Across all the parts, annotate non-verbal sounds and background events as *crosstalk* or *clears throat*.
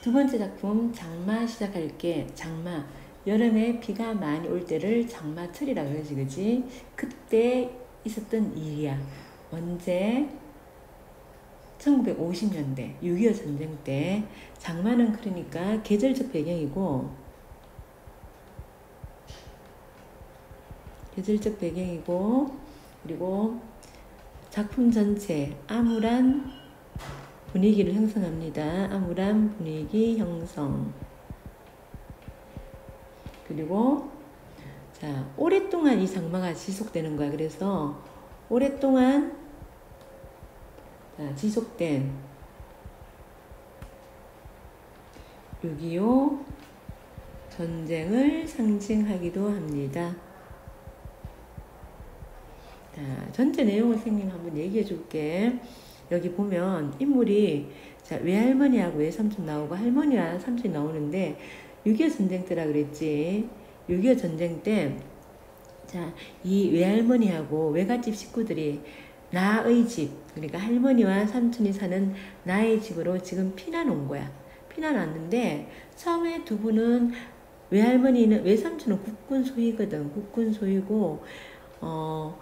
두 번째 작품 장마 시작할게 장마. 여름에 비가 많이 올 때를 장마철이라고 그러지 그지? 그때 있었던 일이야. 언제? 1950년대 6.25 전쟁 때. 장마는 그러니까 계절적 배경이고 계절적 배경이고 그리고 작품 전체 암울한 분위기를 형성합니다. 암울한 분위기 형성 그리고 자 오랫동안 이 장마가 지속되는 거야. 그래서 오랫동안 자, 지속된 6.25 전쟁을 상징하기도 합니다. 자, 전체 내용을 선생님 한번 얘기해 줄게. 여기 보면 인물이 자, 외할머니하고 외삼촌 나오고 할머니와 삼촌이 나오는데 6.25 전쟁 때라 그랬지. 6.25 전쟁 때 자, 이 외할머니하고 외갓집 식구들이 나의 집, 그러니까 할머니와 삼촌이 사는 나의 집으로 지금 피난 온 거야. 피난 왔는데 처음에 두 분은 외할머니는 외삼촌은 국군 소유거든. 국군 소유고 어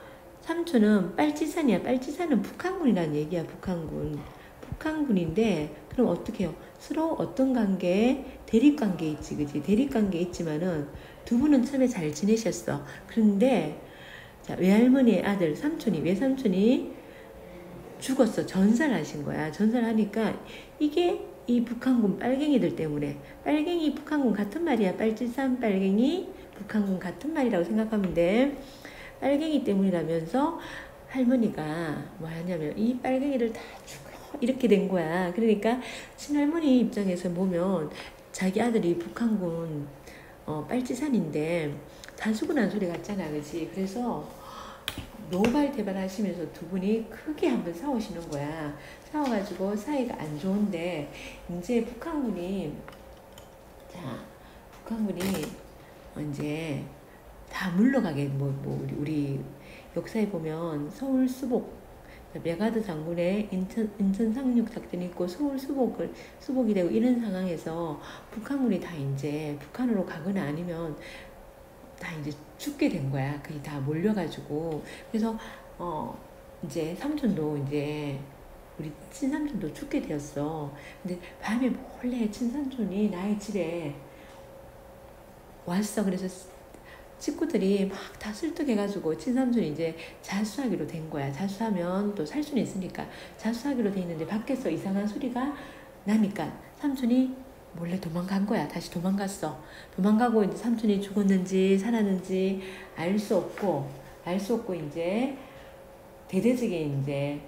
삼촌은 빨치산이야. 빨치산은 북한군이라는 얘기야. 북한군. 북한군인데 그럼 어떻게 해요? 서로 어떤 관계? 대립 관계 있지, 그지? 대립 관계 있지만은 두 분은 처음에 잘 지내셨어. 그런데 자, 외할머니의 아들 삼촌이 외삼촌이 죽었어. 전살하신 거야. 전살하니까 이게 이 북한군 빨갱이들 때문에 빨갱이 북한군 같은 말이야. 빨치산 빨갱이 북한군 같은 말이라고 생각하면 돼. 빨갱이 때문이라면서 할머니가 뭐 하냐면 이 빨갱이를 다 죽여 이렇게 된 거야. 그러니까 친할머니 입장에서 보면 자기 아들이 북한군 어, 빨치산인데 다 죽으란 소리 같잖아, 그지? 그래서 노발대발 하시면서 두 분이 크게 한번 싸우시는 거야. 싸워가지고 사이가 안 좋은데 이제 북한군이 자 북한군이 이제 다 물러가게 뭐, 뭐 우리, 우리 역사에 보면 서울 수복 맥아더 장군의 인천, 인천 상륙 작전이 있고 서울 수복을 수복이 되고 이런 상황에서 북한군이 다 이제 북한으로 가거나 아니면 다 이제 죽게 된 거야. 그게 다 몰려가지고 그래서 어 이제 삼촌도 이제 우리 친삼촌도 죽게 되었어. 근데 밤에 몰래 친삼촌이 나의 집에 왔어. 그래서 친구들이 막 다 설득해가지고 친삼촌이 이제 자수하기로 된 거야. 자수하면 또 살 수는 있으니까 자수하기로 돼 있는데 밖에서 이상한 소리가 나니까 삼촌이 몰래 도망간 거야. 다시 도망갔어. 도망가고 이제 삼촌이 죽었는지 살았는지 알 수 없고 알 수 없고 이제 대대적인 이제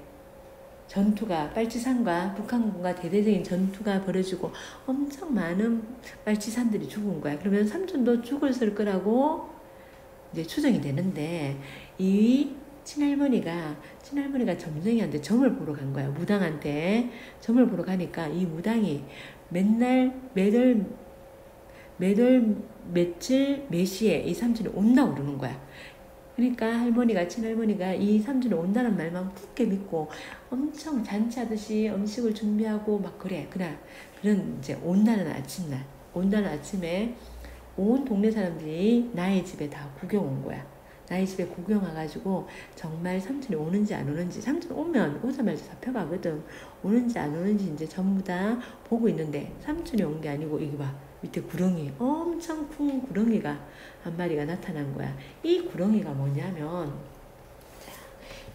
전투가 빨치산과 북한군과 대대적인 전투가 벌어지고 엄청 많은 빨치산들이 죽은 거야. 그러면 삼촌도 죽을 거라고 이제 추정이 되는데 이 친할머니가 친할머니가 점쟁이한테 점을 보러 간 거야. 무당한테 점을 보러 가니까 이 무당이 맨날 매달 매달 며칠 몇 시에 이 삼촌이 온다고 그러는 거야. 그러니까 할머니가 친할머니가 이 삼촌이 온다는 말만 굳게 믿고 엄청 잔치하듯이 음식을 준비하고 막 그래. 그날 그런 이제 온다는 아침날 온다는 아침에 온 동네 사람들이 나의 집에 다 구경 온 거야. 나의 집에 구경 와가지고 정말 삼촌이 오는지 안 오는지 삼촌 오면 오자마자 잡혀가거든. 오는지 안 오는지 이제 전부 다 보고 있는데 삼촌이 온 게 아니고 이거 봐 밑에 구렁이 엄청 큰 구렁이가 한 마리가 나타난 거야. 이 구렁이가 뭐냐면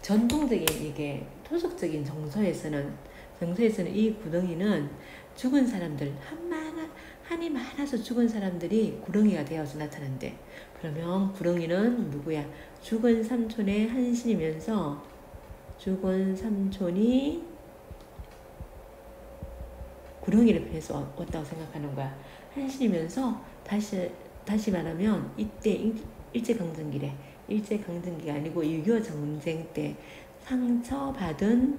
전통적인 이게 토속적인 정서에서는 정서에서는 이 구덩이는 죽은 사람들 한많아 한이 많아서 죽은 사람들이 구렁이가 되어서 나타난대. 그러면 구렁이는 누구야? 죽은 삼촌의 한신이면서 죽은 삼촌이 구렁이를 피해서 왔다고 생각하는 거야. 한신이면서 다시 다시 말하면 이때 일제강점기래. 일제강점기가 아니고 6.25 전쟁 때 상처받은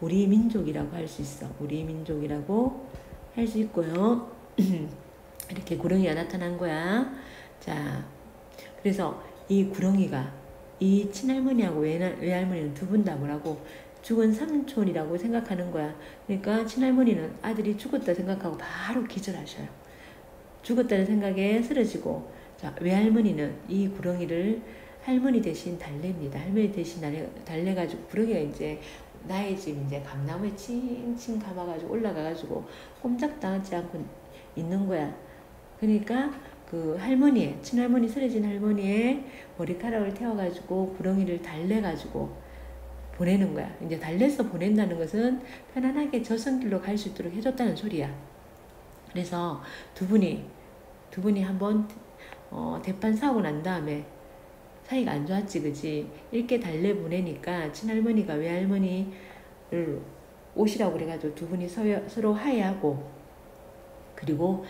우리 민족이라고 할 수 있어. 우리 민족이라고 할 수 있고요. *clears throat* 이렇게 구렁이가 나타난 거야. 자, 그래서 이 구렁이가 이 친할머니하고 외할머니는 두 분 다 뭐라고 죽은 삼촌이라고 생각하는 거야. 그러니까 친할머니는 아들이 죽었다 생각하고 바로 기절하셔요. 죽었다는 생각에 쓰러지고 자, 외할머니는 이 구렁이를 할머니 대신 달래입니다. 할머니 대신 달래, 달래가지고 구렁이가 이제 나의 집 이제 감나무에 칭칭 감아가지고 올라가가지고 꼼짝도 하지 않고 있는 거야. 그러니까 그 할머니의 친할머니 쓰러진 할머니의 머리카락을 태워가지고 구렁이를 달래가지고 보내는 거야. 이제 달래서 보낸다는 것은 편안하게 저승길로 갈 수 있도록 해줬다는 소리야. 그래서 두 분이 두 분이 한번 어, 대판 싸우고 난 다음에 사이가 안 좋았지, 그지? 이렇게 달래 보내니까 친할머니가 외할머니를 오시라고 그래가지고 두 분이 서로, 서로 화해하고 그리고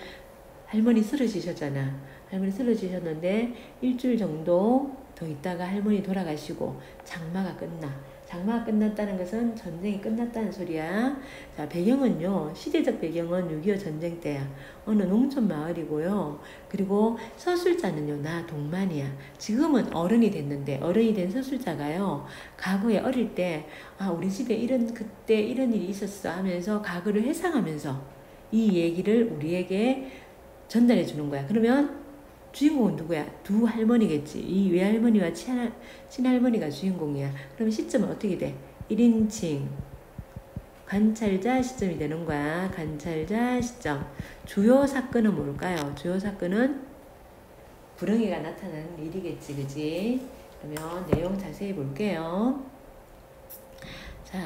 할머니 쓰러지셨잖아. 할머니 쓰러지셨는데 일주일 정도 더 있다가 할머니 돌아가시고 장마가 끝나. 장마가 끝났다는 것은 전쟁이 끝났다는 소리야. 자, 배경은요, 시대적 배경은 6.25 전쟁 때야. 어느 농촌 마을이고요. 그리고 서술자는요, 나 동만이야. 지금은 어른이 됐는데, 어른이 된 서술자가요, 과거에 어릴 때, 아, 우리 집에 이런, 그때 이런 일이 있었어 하면서 과거를 회상하면서 이 얘기를 우리에게 전달해 주는 거야. 그러면 주인공은 누구야? 두 할머니겠지. 이 외할머니와 친할, 친할머니가 주인공이야. 그럼 시점은 어떻게 돼? 1인칭. 관찰자 시점이 되는 거야. 관찰자 시점. 주요 사건은 뭘까요? 주요 사건은 구렁이가 나타나는 일이겠지. 그지? 그러면 내용 자세히 볼게요. 자,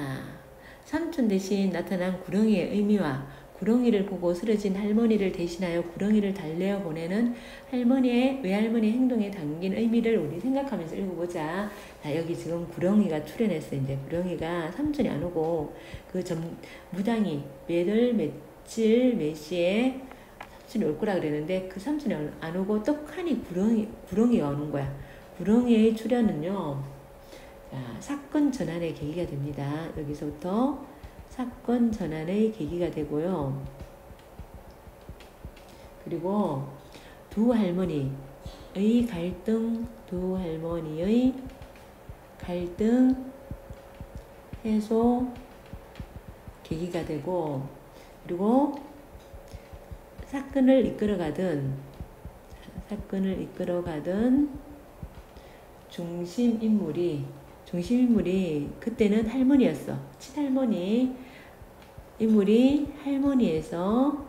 삼촌 대신 나타난 구렁이의 의미와 구렁이를 보고 쓰러진 할머니를 대신하여 구렁이를 달래어 보내는 할머니의 외할머니 행동에 담긴 의미를 우리 생각하면서 읽어보자. 자, 여기 지금 구렁이가 출연했어. 이제 구렁이가 삼촌이 안 오고 그 점, 무당이 몇월 며칠 몇 시에 삼촌이 올 거라 그랬는데 그 삼촌이 안 오고 떡하니 구렁이, 구렁이가 오는 거야. 구렁이의 출연은요. 자, 사건 전환의 계기가 됩니다. 여기서부터 사건 전환의 계기가 되고요. 그리고 두 할머니의 갈등, 두 할머니의 갈등 해소 계기가 되고 그리고 사건을 이끌어가든 사건을 이끌어가든 중심 인물이 중심 인물이 그때는 할머니였어 친할머니 인물이 할머니에서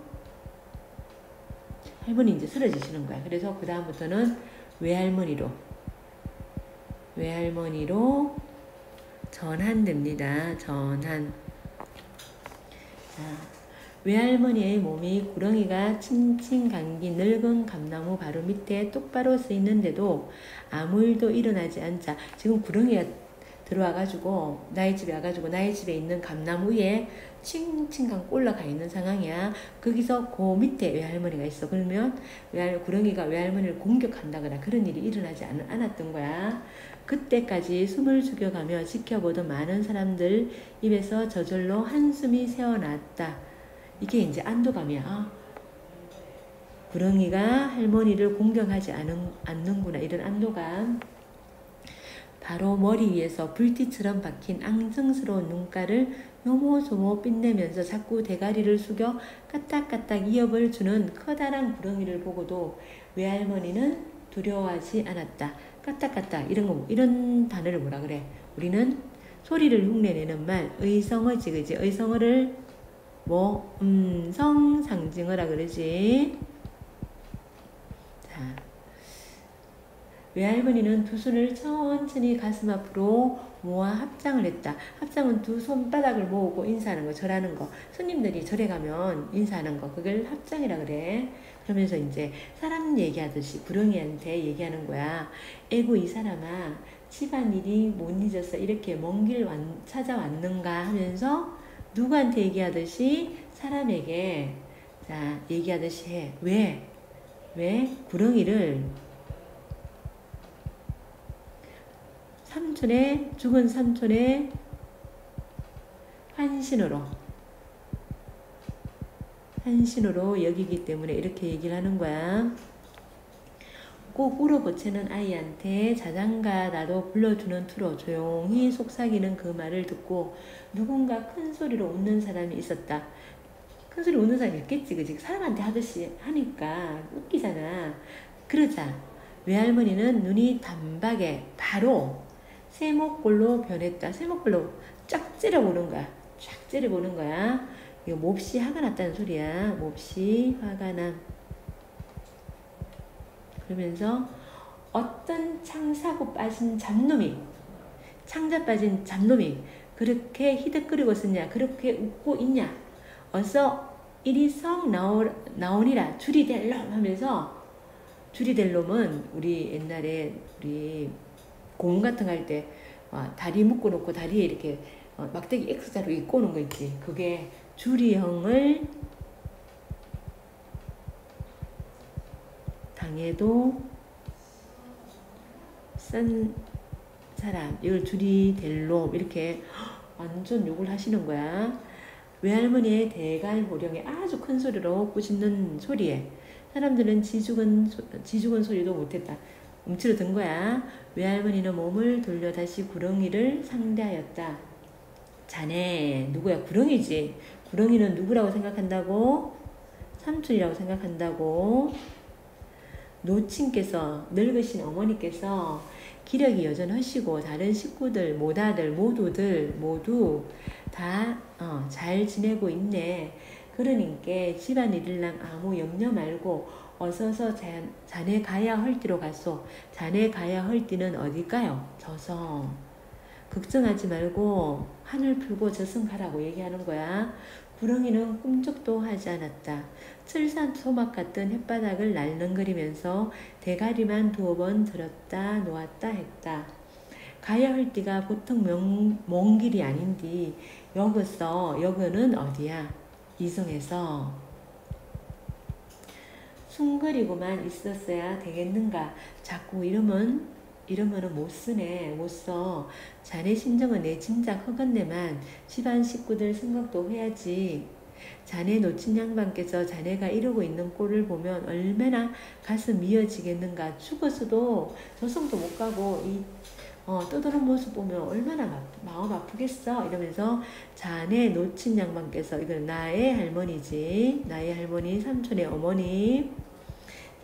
할머니 이제 쓰러지시는 거야. 그래서 그 다음부터는 외할머니로 외할머니로 전환됩니다. 전환. 자, 외할머니의 몸이 구렁이가 칭칭 감긴 늙은 감나무 바로 밑에 똑바로 서 있는데도 아무 일도 일어나지 않자 지금 구렁이가 들어와가지고 나의 집에 와가지고 나의 집에 있는 감나무 위에 칭칭강 올라가 있는 상황이야. 거기서 그 밑에 외할머니가 있어. 그러면 외할 구렁이가 외할머니를 공격한다거나 그런 일이 일어나지 않, 않았던 거야. 그때까지 숨을 죽여가며 지켜보던 많은 사람들 입에서 저절로 한숨이 새어났다. 이게 이제 안도감이야. 아, 구렁이가 할머니를 공격하지 않은, 않는구나. 이런 안도감. 바로 머리 위에서 불빛처럼 박힌 앙증스러운 눈가를 요모조모 빛내면서 자꾸 대가리를 숙여 까딱까딱 이업을 주는 커다란 구렁이를 보고도 외할머니는 두려워하지 않았다. 까딱까딱 이런 거 이런 단어를 뭐라 그래? 우리는 소리를 흉내내는 말 의성어지 그지? 의성어를 뭐 음성 상징어라 그러지. 자. 외할머니는 두 손을 천천히 가슴 앞으로 모아 합장을 했다. 합장은 두 손바닥을 모으고 인사하는 거, 절하는 거. 손님들이 절에 가면 인사하는 거, 그걸 합장이라 그래. 그러면서 이제 사람 얘기하듯이 구렁이한테 얘기하는 거야. 에고 이 사람아, 집안일이 못 잊었어. 이렇게 먼 길 찾아왔는가 하면서 누구한테 얘기하듯이 사람에게 자 얘기하듯이 해. 왜? 왜 구렁이를 삼촌의 죽은 삼촌의 환신으로 환신으로 여기기 때문에 이렇게 얘기를 하는 거야. 꼭 울어보채는 아이한테 자장가라도 불러주는 투로 조용히 속삭이는 그 말을 듣고 누군가 큰 소리로 웃는 사람이 있었다. 큰 소리 웃는 사람이 있겠지, 그지? 사람한테 하듯이 하니까 웃기잖아. 그러자 외할머니는 눈이 단박에 바로 세목골로 변했다. 세목골로 쫙 째려보는 거야. 쫙 째려보는 거야. 이거 몹시 화가 났다는 소리야. 몹시 화가 남. 그러면서 어떤 창사고 빠진 잡놈이 창자 빠진 잡놈이 그렇게 희득거리고 있었냐 그렇게 웃고 있냐 어서 이리 성 나오, 나오니라 줄이 될 놈 하면서 줄이 될 놈은 우리 옛날에 우리 공 같은 거 할 때 다리 묶어 놓고 다리에 이렇게 어, 막대기 X자로 입고 오는 거 있지 그게 줄이형을 당해도 쓴 사람 이걸 될놈 이렇게 완전 욕을 하시는 거야. 외할머니의 대갈보령에 아주 큰 소리로 꾸짖는 소리에 사람들은 지죽은 지죽은 소리도 못했다. 움츠러 든 거야. 외할머니는 몸을 돌려 다시 구렁이를 상대하였다. 자네 누구야? 구렁이지. 구렁이는 누구라고 생각한다고? 삼촌이라고 생각한다고? 노친께서 늙으신 어머니께서 기력이 여전하시고 다른 식구들 모다들 모두들 모두 다잘 어, 지내고 있네. 그러니까 집안일일랑 아무 염려 말고 어서서 자, 자네 가야 헐띠로 갔소. 자네 가야 헐띠는 어딜까요? 저성. 걱정하지 말고 하늘 풀고 저승 가라고 얘기하는 거야. 구렁이는 꿈쩍도 하지 않았다. 철산 소막 같은 햇바닥을 날름거리면서 대가리만 두어 번 들었다 놓았다 했다. 가야 할 때가 보통 명, 먼 길이 아닌디 여기서 여기는 어디야? 이성에서 숭거리고만 있었어야 되겠는가? 자꾸 이러면 이러면은 못 쓰네, 못 써. 자네 심정은 내 짐작 허건네만 집안 식구들 생각도 해야지. 자네 놓친 양반께서 자네가 이러고 있는 꼴을 보면 얼마나 가슴 미어지겠는가. 죽었어도 저성도 못 가고 이 어, 떠도는 모습 보면 얼마나 마, 마음 아프겠어 이러면서 자네 놓친 양반께서 이건 나의 할머니지 나의 할머니 삼촌의 어머니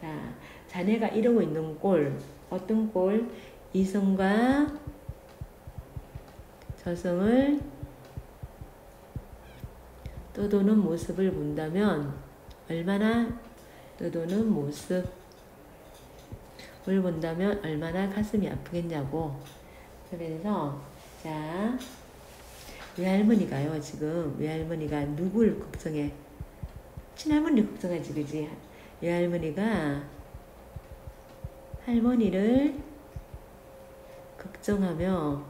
자 자네가 이러고 있는 꼴 어떤 꼴? 이성과 저성을 떠도는 모습을 본다면 얼마나 떠도는 모습을 본다면 얼마나 가슴이 아프겠냐고. 그래서 자 외할머니가요 지금 외할머니가 누굴 걱정해? 친할머니 걱정하지 그지? 외할머니가 할머니를 걱정하며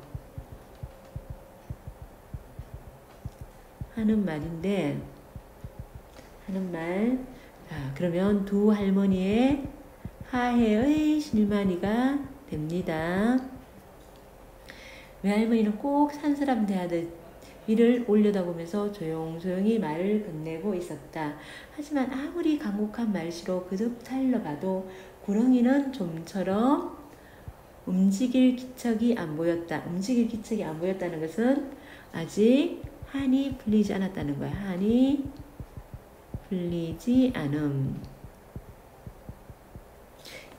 하는 말인데 하는 말 자, 그러면 두 할머니의 하해의 실마리가 됩니다. 외할머니는 꼭 산 사람 대하듯 이를 올려다보면서 조용조용히 말을 건네고 있었다. 하지만 아무리 간곡한 말씨로 그득 살려봐도 구렁이는 좀처럼 움직일 기척이 안 보였다. 움직일 기척이 안 보였다는 것은 아직 한이 풀리지 않았다는 거야. 한이 풀리지 않음.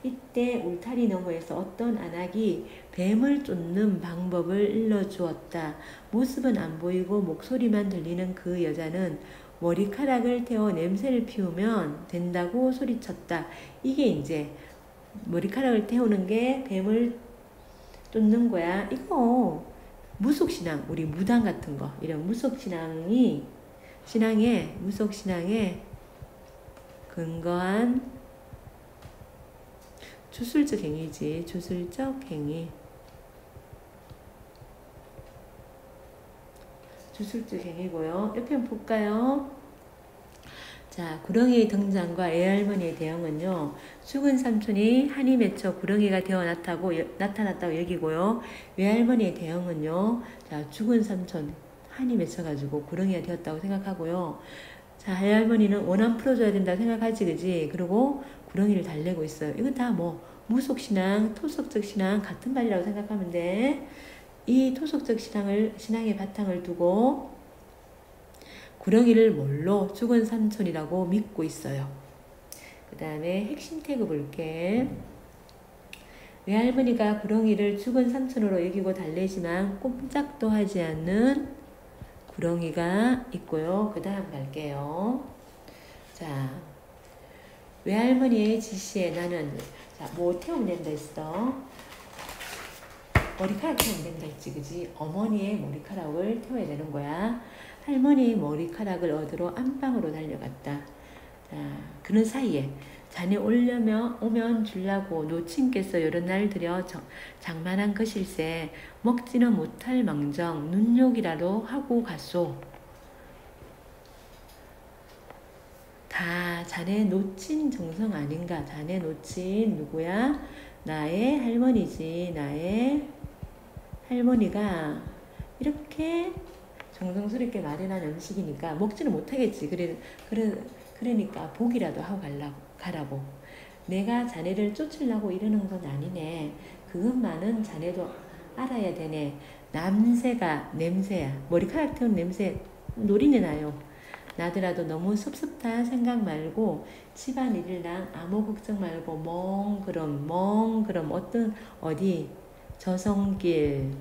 이때 울타리 너머에서 어떤 안악이 뱀을 쫓는 방법을 일러주었다. 모습은 안 보이고 목소리만 들리는 그 여자는 머리카락을 태워 냄새를 피우면 된다고 소리쳤다. 이게 이제 머리카락을 태우는 게 뱀을 쫓는 거야. 이거 무속신앙, 우리 무당 같은 거, 이런 무속신앙이, 신앙에, 무속신앙에 근거한 주술적 행위지, 주술적 행위. 주술적 행위고요. 옆에 한번 볼까요? 자, 구렁이의 등장과 애할머니의 대응은요, 죽은 삼촌이 한이 맺혀 구렁이가 되어 나타고, 나타났다고 여기고요. 외할머니의 대응은요, 자, 죽은 삼촌, 한이 맺혀가지고 구렁이가 되었다고 생각하고요. 자, 애할머니는 원한 풀어줘야 된다 생각하지, 그지? 그리고 구렁이를 달래고 있어요. 이건 다 뭐, 무속신앙, 토속적 신앙 같은 말이라고 생각하면 돼. 이 토속적 신앙을, 신앙의 바탕을 두고 구렁이를 뭘로 죽은 삼촌이라고 믿고 있어요. 그 다음에 핵심 태그 볼게. 외할머니가 구렁이를 죽은 삼촌으로 여기고 달래지만 꼼짝도 하지 않는 구렁이가 있고요. 그 다음 갈게요. 자, 외할머니의 지시에 나는 자, 뭐 태우면 된다 했어? 머리카락 태우면 된다 했지, 그지? 어머니의 머리카락을 태워야 되는 거야. 할머니의 머리카락을 얻으러 안방으로 달려갔다. 자, 그런 사이에 자네 올려면 오면 줄라고 노친께서 여러 날 들여 장만한 것일세 먹지는 못할 망정 눈욕이라도 하고 갔소. 다 자네 놓친 정성 아닌가? 자네 놓친 누구야? 나의 할머니지. 나의 할머니가 이렇게 정성스럽게 마련한 음식이니까 먹지는 못하겠지. 그래, 그래, 그러니까 복이라도 하고 가려고, 가라고. 내가 자네를 쫓으려고 이러는 건 아니네. 그것만은 자네도 알아야 되네. 남새가 냄새야. 머리카락 태운 냄새 노린내 나요. 나더라도 너무 섭섭다 생각 말고 집안 일이랑 아무 걱정 말고 멍 그럼 멍 그럼 어떤 어디 저성길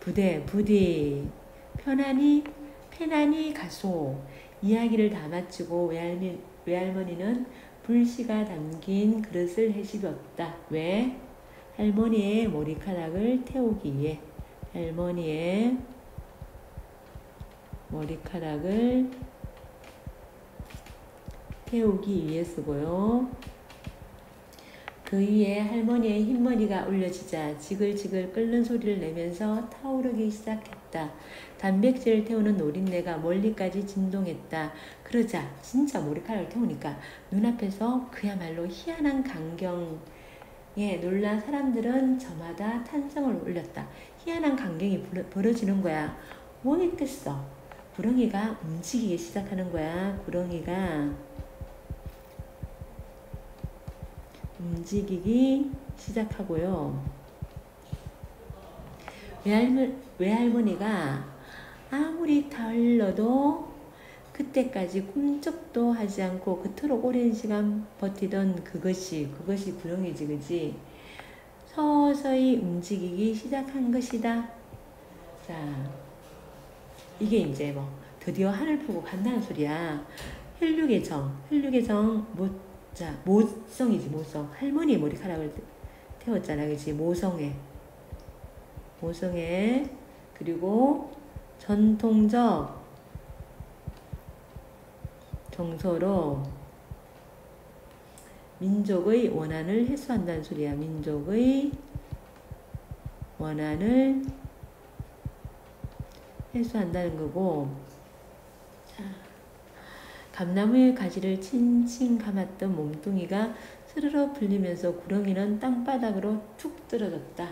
부대 부디 편안히 편안히 가소 이야기를 다 마치고 외할미, 외할머니는 불씨가 담긴 그릇을 해집었다. 왜? 할머니의 머리카락을 태우기 위해 할머니의 머리카락을 태우기 위해서고요. 그 위에 할머니의 흰머리가 올려지자 지글지글 끓는 소리를 내면서 타오르기 시작했다. 단백질을 태우는 노린내가 멀리까지 진동했다. 그러자 진짜 머리카락을 태우니까 눈앞에서 그야말로 희한한 광경에 놀란 사람들은 저마다 탄성을 올렸다. 희한한 광경이 벌어지는 거야. 뭐 있겠어? 구렁이가 움직이기 시작하는 거야. 구렁이가 움직이기 시작하고요. 외할머, 외할머니가 아무리 타흘러도 그때까지 꿈쩍도 하지 않고 그토록 오랜 시간 버티던 그것이 그것이 구렁이지 그지 서서히 움직이기 시작한 것이다. 자, 이게 이제 뭐 드디어 하늘 보고 간다는 소리야. 혈육의 정, 혈육의 정, 모, 자, 모성이지, 모성. 할머니의 머리카락을 태웠잖아, 그지? 모성에. 모성에. 그리고 전통적 정서로 민족의 원한을 해소한다는 소리야. 민족의 원한을 해소한다는 거고 자, 감나무의 가지를 칭칭 감았던 몸뚱이가 스르르 풀리면서 구렁이는 땅바닥으로 툭 떨어졌다.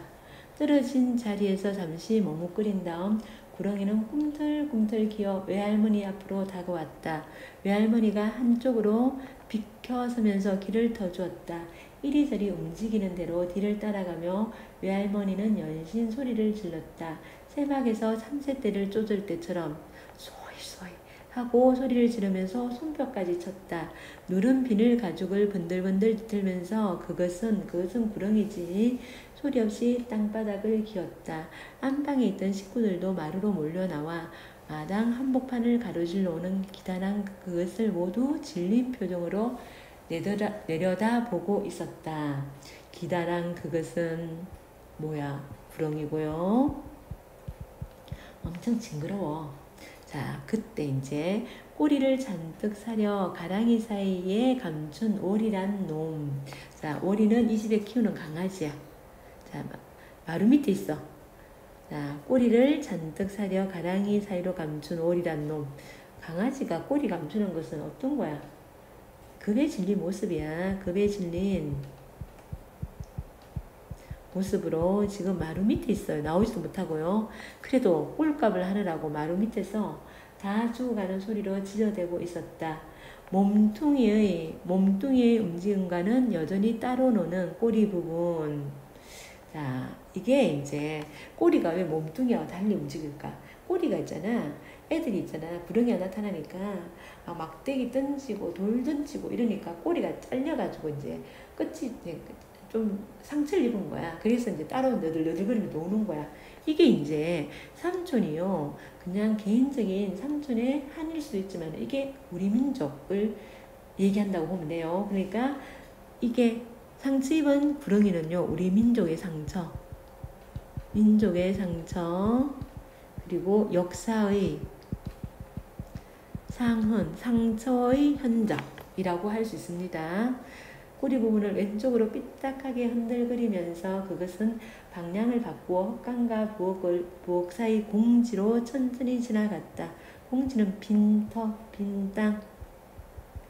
떨어진 자리에서 잠시 머뭇거린 다음 구렁이는 꿈틀꿈틀 기어 외할머니 앞으로 다가왔다. 외할머니가 한쪽으로 비켜서면서 길을 터주었다. 이리저리 움직이는 대로 뒤를 따라가며 외할머니는 연신 소리를 질렀다. 새막에서 참새떼를 쫓을 때처럼 하고 소리를 지르면서 손뼉까지 쳤다. 누른 비늘 가죽을 번들번들 들면서 그것은 그것은 구렁이지 소리 없이 땅바닥을 기었다. 안방에 있던 식구들도 마루로 몰려 나와 마당 한복판을 가로질러 오는 기다란 그것을 모두 질린 표정으로 내려다, 내려다 보고 있었다. 기다란 그것은 뭐야? 구렁이고요. 엄청 징그러워. 자, 그때 이제 꼬리를 잔뜩 사려 가랑이 사이에 감춘 오리란 놈. 자, 오리는 이 집에 키우는 강아지야. 자, 마루 밑에 있어. 자, 꼬리를 잔뜩 사려 가랑이 사이로 감춘 오리란 놈. 강아지가 꼬리 감추는 것은 어떤 거야? 급에 질린 모습이야. 급에 질린 모습으로 지금 마루 밑에 있어요. 나오지도 못하고요. 그래도 꼴값을 하느라고 마루 밑에서 다 죽어가는 소리로 지저대고 있었다. 몸뚱이의 몸뚱이의 움직임과는 여전히 따로 노는 꼬리 부분. 자, 이게 이제 꼬리가 왜 몸뚱이와 달리 움직일까? 꼬리가 있잖아. 애들이 있잖아. 구렁이가 나타나니까 막 막대기 던지고 돌 던지고 이러니까 꼬리가 잘려가지고 이제 끝이 좀 상처를 입은 거야. 그래서 이제 따로 너들너들거리며 노는 거야. 이게 이제 삼촌이요. 그냥 개인적인 삼촌의 한일 수도 있지만 이게 우리 민족을 얘기한다고 보면 돼요. 그러니까 이게 상처 입은 구렁이는요. 우리 민족의 상처. 민족의 상처. 그리고 역사의 상흔, 상처의 흔적이라고 할 수 있습니다. 꼬리 부분을 왼쪽으로 삐딱하게 흔들거리면서 그것은 방향을 바꾸어 헛간과 부엌을, 부엌 사이 공지로 천천히 지나갔다. 공지는 빈 터, 빈 땅,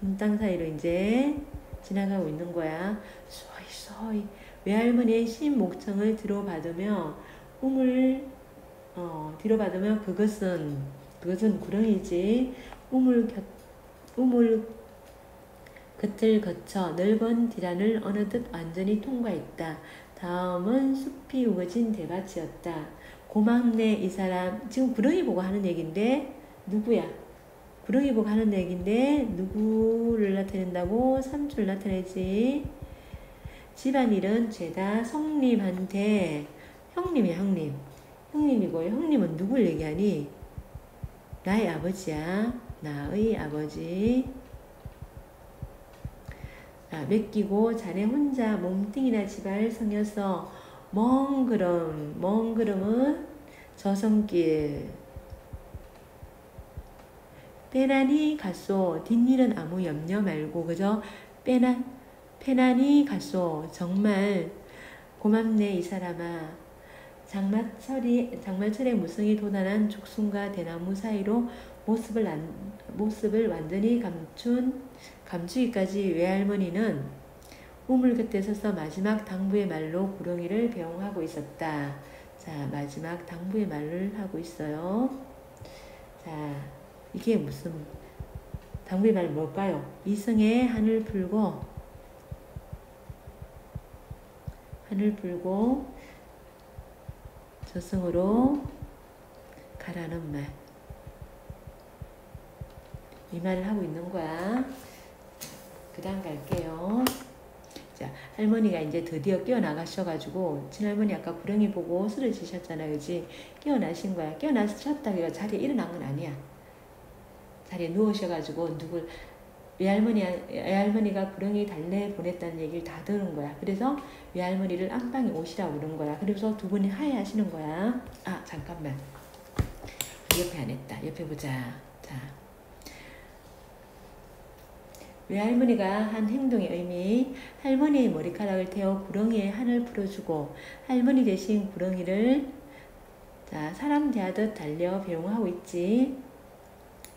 빈 땅 사이로 이제 지나가고 있는 거야. 소이 소이 외할머니의 신 목청을 들어받으며 꿈을 어, 들어받으며 그것은 그것은 구렁이지 우물 곁 우물 겉을 거쳐 넓은 디란을 어느덧 완전히 통과했다. 다음은 숲이 우거진 대밭이었다. 고맙네 이 사람 지금 구렁이 보고 하는 얘긴데 누구야? 구렁이 보고 하는 얘긴데 누구를 나타낸다고? 삼촌을 나타내지. 집안일은 죄다 성님한테 형님이 형님 형님이고 형님은 누굴 얘기하니? 나의 아버지야 나의 아버지 아, 맡기고 자네 혼자 몸뚱이나 지발 성여서 먼 걸음은 저성길. 빼나니 갔소 뒷일은 아무 염려 말고 그저 빼나 빼나니 갔소 정말 고맙네 이 사람아. 장마철이 장마철에 무성이 도난한 죽순과 대나무 사이로 모습을 안, 모습을 완전히 감춘 감추기까지 외할머니는 우물 곁에 서서 마지막 당부의 말로 구렁이를 배웅하고 있었다. 자, 마지막 당부의 말을 하고 있어요. 자, 이게 무슨 당부의 말 뭘까요? 이승의 하늘 풀고 하늘 풀고 저승으로 가라는 말. 이 말을 하고 있는 거야. 그 다음 갈게요. 자, 할머니가 이제 드디어 깨어나가셔가지고, 친할머니 아까 구렁이 보고 쓰러지셨잖아, 그지? 깨어나신 거야. 깨어나셨다가 자리에 일어난 건 아니야. 자리에 누우셔가지고, 누굴, 외할머니, 외할머니가 구렁이 달래 보냈다는 얘기를 다 들은 거야. 그래서 외할머니를 안방에 오시라고 그런 거야. 그래서 두 분이 하야하시는 거야. 아, 잠깐만. 옆에 안 했다. 옆에 보자. 자. 외할머니가 한 행동의 의미, 할머니의 머리카락을 태워 구렁이에 한을 풀어주고 할머니 대신 구렁이를 자 사람 대하듯 달려 배웅하고 있지.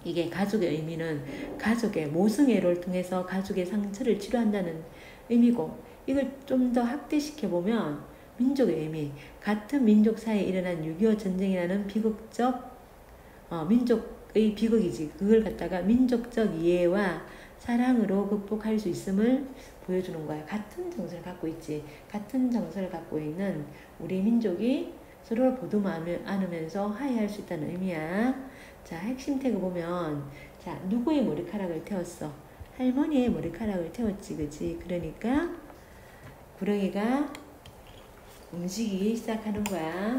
이게 가족의 의미는 가족의 모승애를 통해서 가족의 상처를 치료한다는 의미고 이걸 좀 더 확대시켜 보면 민족의 의미, 같은 민족 사이에 일어난 6.25 전쟁이라는 비극적 어, 민족의 비극이지. 그걸 갖다가 민족적 이해와 사랑으로 극복할 수 있음을 보여주는 거야. 같은 정서를 갖고 있지. 같은 정서를 갖고 있는 우리 민족이 서로를 보듬어 안으면서 화해할 수 있다는 의미야. 자, 핵심 태그 보면, 자, 누구의 머리카락을 태웠어? 할머니의 머리카락을 태웠지, 그지? 그러니까, 구렁이가 움직이기 시작하는 거야.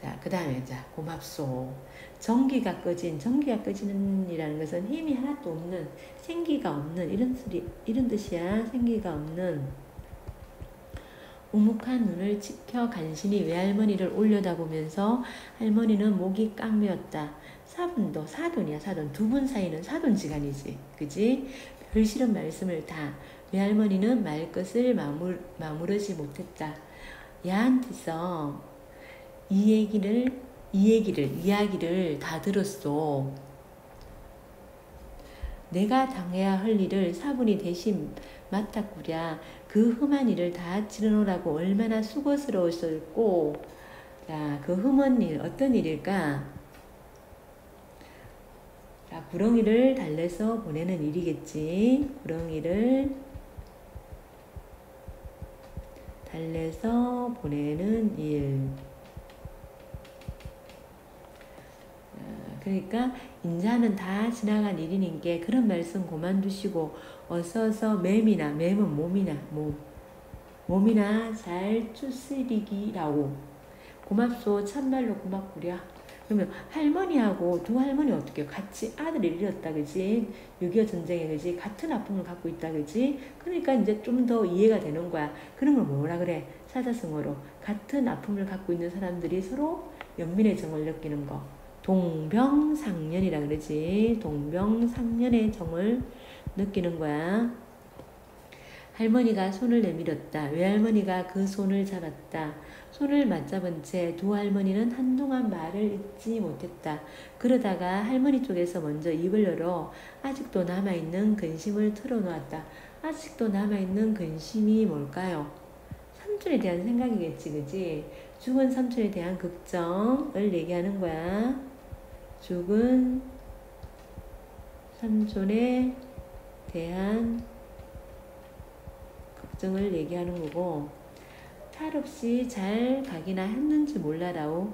자, 그 다음에, 자, 고맙소. 전기가 꺼진, 전기가 꺼지는이라는 것은 힘이 하나도 없는, 생기가 없는, 이런 소리, 이런 뜻이야. 생기가 없는. 우묵한 눈을 지켜 간신히 외할머니를 올려다보면서 할머니는 목이 깡매었다. 사분도 사돈이야 사돈 두 분 사이는 사돈지간이지 그지 별 싫은 말씀을 다 외할머니는 말 것을 마물, 마무르지 못했다 야한테서 이 얘기를 이 얘기를 이야기를 다 들었어. 내가 당해야 할 일을 사분이 대신 맡았구랴. 그 흠한 일을 다 치르노라고 얼마나 수고스러웠을꼬. 자, 그 흠한 일 어떤 일일까? 자, 구렁이를 달래서 보내는 일이겠지. 구렁이를 달래서 보내는 일. 그러니까 인자는 다 지나간 일이니 게 그런 말씀 그만두시고 어서서 맴이나 맴은 몸이나 몸 몸이나 잘 추스리기라고. 고맙소. 참말로 고맙구려. 그러면 할머니하고 두 할머니 어떻게 같이 아들을 잃었다 그지? 6.25 전쟁에 그지? 같은 아픔을 갖고 있다 그지? 그러니까 이제 좀 더 이해가 되는 거야. 그런 걸 뭐라 그래? 사자성어로. 같은 아픔을 갖고 있는 사람들이 서로 연민의 정을 느끼는 거 동병상련이라 그러지 동병상련의 정을 느끼는 거야 할머니가 손을 내밀었다 외할머니가 그 손을 잡았다 손을 맞잡은 채 두 할머니는 한동안 말을 잇지 못했다. 그러다가 할머니 쪽에서 먼저 입을 열어 아직도 남아있는 근심을 털어놓았다. 아직도 남아있는 근심이 뭘까요? 삼촌에 대한 생각이겠지, 그지? 죽은 삼촌에 대한 걱정을 얘기하는 거야. 죽은 삼촌에 대한 걱정을 얘기하는 거고, 탈 없이 잘 가기나 했는지 몰라라오.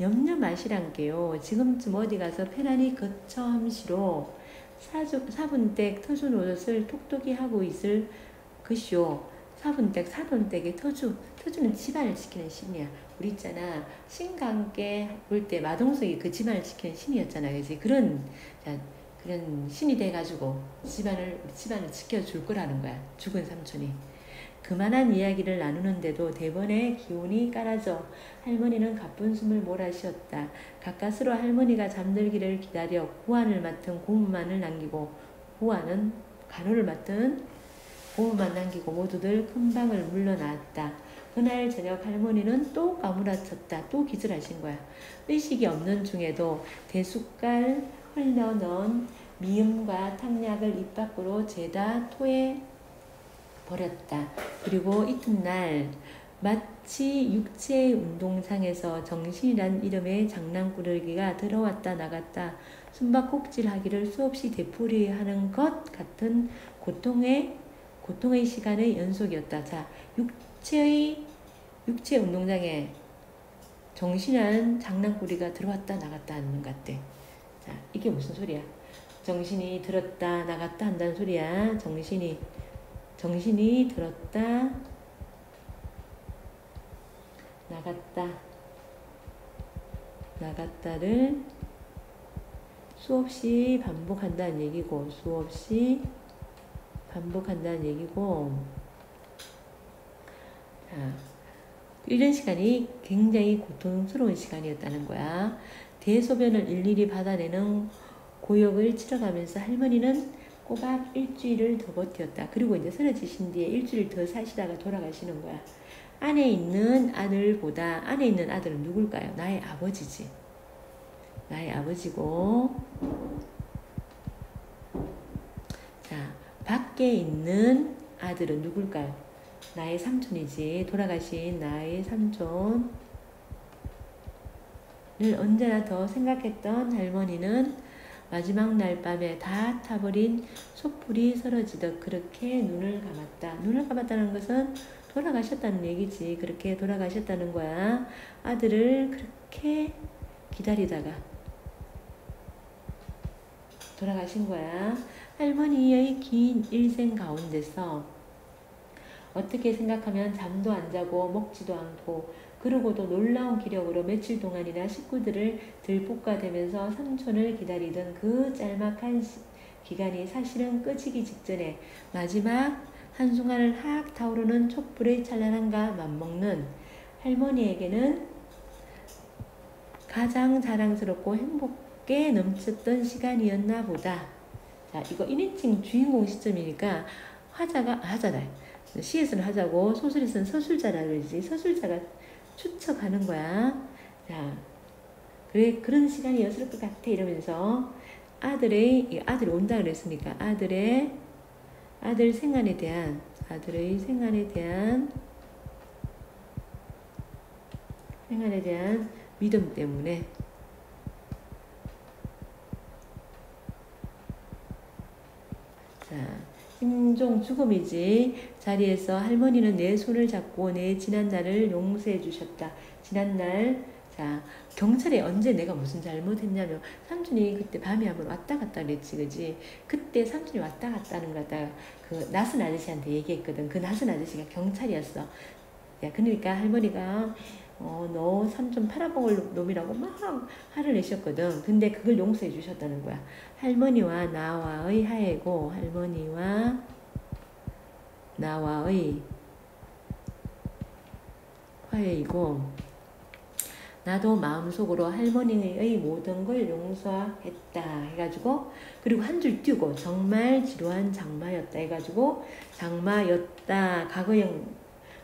염려 마시란 게요. 지금쯤 어디 가서 편안히 거처함시로 사분댁 터준 옷을 톡톡히 하고 있을 것이오. 사분댁 사돈댁의 터주 터주는 집안을 지키는 신이야. 우리 있잖아 함께 볼때 마동석이 그 집안을 지키는 신이었잖아, 그지? 그런 자, 그런 신이 돼가지고 집안을 집안을 지켜줄 거라는 거야. 죽은 삼촌이. 그만한 이야기를 나누는데도 대번에 기운이 깔아져 할머니는 가쁜 숨을 몰아쉬었다. 가까스로 할머니가 잠들기를 기다려 고안을 맡은 고문만을 남기고 고안은 간호를 맡은 고문만 남기고 모두들 큰 방을 물러나왔다. 그날 저녁 할머니는 또 까무라쳤다. 또 기절하신 거야. 의식이 없는 중에도 대숟갈 흘러 넣은 미음과 탕약을 입 밖으로 죄다 토해 버렸다. 그리고 이튿날 마치 육체 운동장에서 정신이란 이름의 장난꾸러기가 들어왔다 나갔다 숨바꼭질하기를 수없이 되풀이하는 것 같은 고통의 고통의 시간의 연속이었다. 자, 육체의 육체 운동장에 정신이란 장난꾸러기가 들어왔다 나갔다 하는 것 같아. 자, 이게 무슨 소리야? 정신이 들었다 나갔다 한다는 소리야. 정신이 정신이 들었다 나갔다 나갔다를 수없이 반복한다는 얘기고 수없이 반복한다는 얘기고 자, 이런 시간이 굉장히 고통스러운 시간이었다는 거야. 대소변을 일일이 받아내는 고역을 치러가면서 할머니는 꼬박 일주일을 더 버텼다. 그리고 이제 쓰러지신 뒤에 일주일 더 사시다가 돌아가시는 거야. 안에 있는 아들보다 안에 있는 아들은 누굴까요? 나의 아버지지. 나의 아버지고 자 밖에 있는 아들은 누굴까요? 나의 삼촌이지. 돌아가신 나의 삼촌을 언제나 더 생각했던 할머니는 마지막 날 밤에 다 타버린 촛불이 사라지듯 그렇게 눈을 감았다. 눈을 감았다는 것은 돌아가셨다는 얘기지. 그렇게 돌아가셨다는 거야. 아들을 그렇게 기다리다가 돌아가신 거야. 할머니의 긴 일생 가운데서 어떻게 생각하면 잠도 안 자고 먹지도 않고 그러고도 놀라운 기력으로 며칠 동안이나 식구들을 들볶아대면서 삼촌을 기다리던 그 짤막한 기간이 사실은 끝이기 직전에 마지막 한순간을 하악 타오르는 촛불의 찬란함과 맞먹는 할머니에게는 가장 자랑스럽고 행복에 넘쳤던 시간이었나 보다. 자, 이거 1인칭 주인공 시점이니까 화자가, 화자다. 시에서는 하자고 소설에서는 서술자라 그러지. 서술자가 추측하는 거야. 자, 그래, 그런 시간이었을 것 같아. 이러면서 아들의, 아들이 온다 그랬으니까 아들의, 아들 생활에 대한, 아들의 생활에 대한, 생활에 대한 믿음 때문에 자, 임종 죽음이지. 자리에서 할머니는 내 손을 잡고 내 지난날을 용서해 주셨다. 지난날, 자, 경찰에 언제 내가 무슨 잘못했냐면, 삼촌이 그때 밤에 한번 왔다 갔다 그랬지, 그지? 그때 삼촌이 왔다 갔다는 거 갖다가 그 낯선 아저씨한테 얘기했거든. 그 낯선 아저씨가 경찰이었어. 야, 그러니까 할머니가 어, 너 삼촌 팔아먹을 놈이라고 막 화를 내셨거든. 근데 그걸 용서해 주셨다는 거야. 할머니와 나와의 하애고, 할머니와 나와의 화해이고, 나도 마음속으로 할머니의 모든 걸 용서했다 해가지고 그리고 한 줄 띄우고 정말 지루한 장마였다 해가지고 장마였다 과거형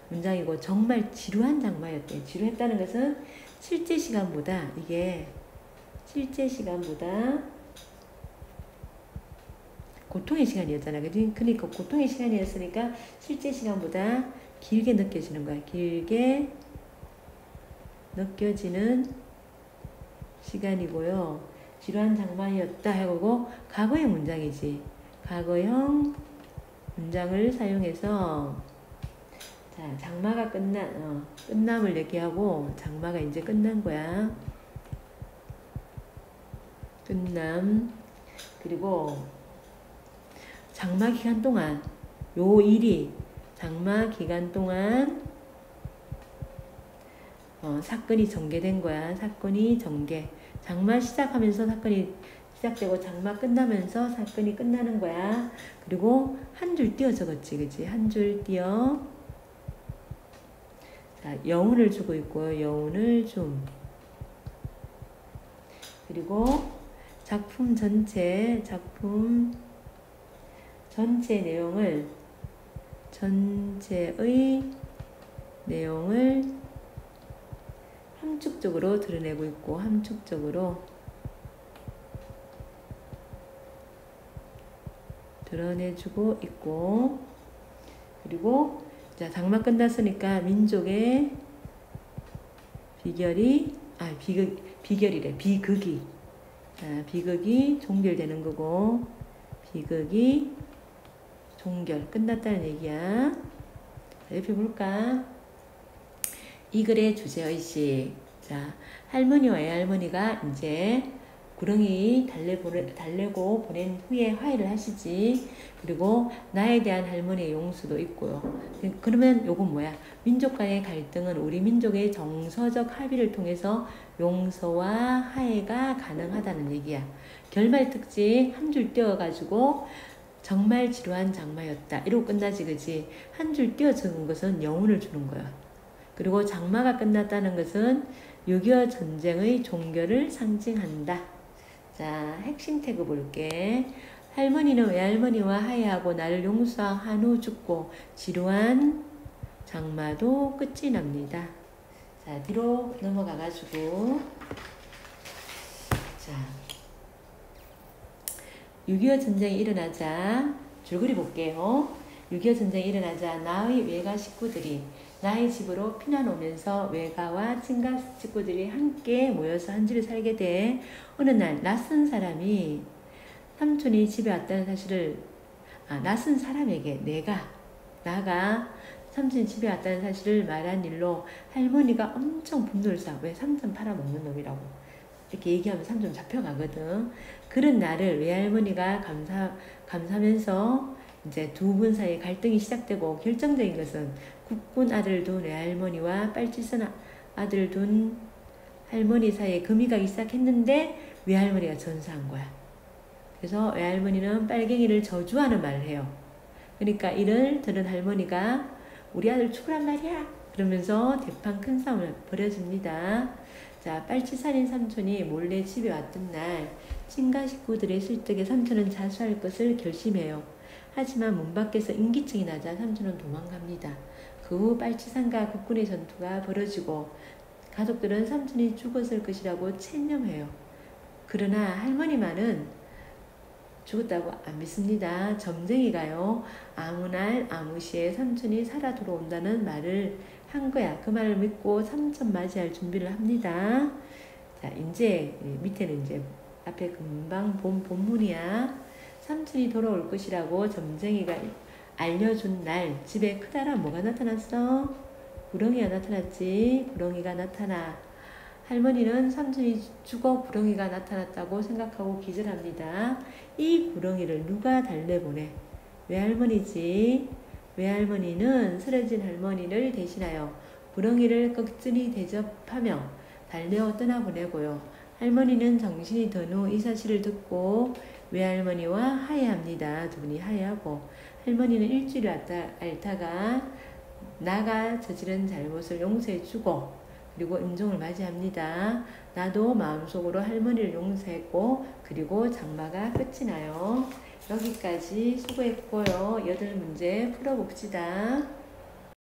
문장이고 정말 지루한 장마였대. 지루했다는 것은 실제 시간보다 이게 실제 시간보다 고통의 시간이었잖아. 그지? 그러니까 고통의 시간이었으니까 실제 시간보다 길게 느껴지는 거야. 길게 느껴지는 시간이고요. 지루한 장마이었다 하고 과거의 문장이지. 과거형 문장을 사용해서 자, 장마가 끝나, 어, 끝남을 얘기하고 장마가 이제 끝난 거야. 끝남. 그리고 장마 기간 동안 요 일이 장마 기간 동안 어, 사건이 전개된 거야. 사건이 전개. 장마 시작하면서 사건이 시작되고 장마 끝나면서 사건이 끝나는 거야. 그리고 한 줄 띄어 적었지, 그치? 한줄 띄어. 자, 여운을 주고 있고요. 여운을 좀. 그리고 작품 전체, 작품 전체 내용을, 전체의 내용을 함축적으로 드러내고 있고, 함축적으로 드러내주고 있고, 그리고 자, 장마 끝났으니까 민족의 비결이 아 비극 비결이래. 비극이. 자, 비극이 종결되는 거고 비극이 종결 끝났다는 얘기야. 자, 옆에 볼까? 이 글의 주제의식. 자, 할머니와 애할머니가 이제 구렁이 달래 보내, 달래고 보낸 후에 화해를 하시지. 그리고 나에 대한 할머니의 용서도 있고요. 그러면 요건 뭐야? 민족 간의 갈등은 우리 민족의 정서적 합의를 통해서 용서와 화해가 가능하다는 얘기야. 결말 특징 한 줄 띄워가지고 정말 지루한 장마였다. 이러고 끝나지, 그지? 한 줄 띄워 적은 것은 영혼을 주는 거야. 그리고 장마가 끝났다는 것은 6.25 전쟁의 종결을 상징한다. 자, 핵심 태그 볼게. 할머니는 외할머니와 하야하고 나를 용서한 후 죽고 지루한 장마도 끝이 납니다. 자, 뒤로 넘어가가지고 자, 6.25 전쟁이 일어나자 줄거리 볼게요. 6.25 전쟁이 일어나자 나의 외가 식구들이 나의 집으로 피난 오면서 외가와 친가 식구들이 함께 모여서 한 집에 살게 돼. 어느 날 낯선 사람이 삼촌이 집에 왔다는 사실을 아, 낯선 사람에게 내가 나가 삼촌이 집에 왔다는 사실을 말한 일로 할머니가 엄청 분노를 사. 왜 삼촌 팔아먹는 놈이라고. 이렇게 얘기하면 삼촌 잡혀가거든. 그런 나를 외할머니가 감사, 감사하면서 이제 두 분 사이 갈등이 시작되고 결정적인 것은 국군 아들 둔 외할머니와 빨치선 아들 둔 할머니 사이에 금이 가기 시작했는데 외할머니가 전사한 거야. 그래서 외할머니는 빨갱이를 저주하는 말을 해요. 그러니까 이를 들은 할머니가 우리 아들 죽으란 말이야. 그러면서 대판 큰 싸움을 벌여줍니다. 자, 빨치살인 삼촌이 몰래 집에 왔던 날 친가 식구들의 설득에 삼촌은 자수할 것을 결심해요. 하지만 문 밖에서 인기증이 나자 삼촌은 도망갑니다. 그 후 빨치산과 국군의 전투가 벌어지고 가족들은 삼촌이 죽었을 것이라고 체념해요. 그러나 할머니만은 죽었다고 안 믿습니다. 점쟁이가요. 아무 날 아무 시에 삼촌이 살아 돌아온다는 말을 한 거야. 그 말을 믿고 삼촌 맞이할 준비를 합니다. 자, 이제 밑에는 이제 앞에 금방 본 본문이야. 삼촌이 돌아올 것이라고 점쟁이가 알려준 날 집에 크다란 뭐가 나타났어? 구렁이가 나타났지. 구렁이가 나타나. 할머니는 삼촌이 죽어 구렁이가 나타났다고 생각하고 기절합니다. 이 구렁이를 누가 달래보내? 외할머니지. 외할머니는 쓰러진 할머니를 대신하여 구렁이를 꺽진히 대접하며 달래어 떠나보내고요. 할머니는 정신이 든 후 이 사실을 듣고 외할머니와 하야합니다. 두 분이 하야하고 할머니는 일주일 앓다, 앓다가 나가 저지른 잘못을 용서해주고 그리고 임종을 맞이합니다. 나도 마음속으로 할머니를 용서했고 그리고 장마가 끝이 나요. 여기까지 수고했고요. 여덟 문제 풀어봅시다.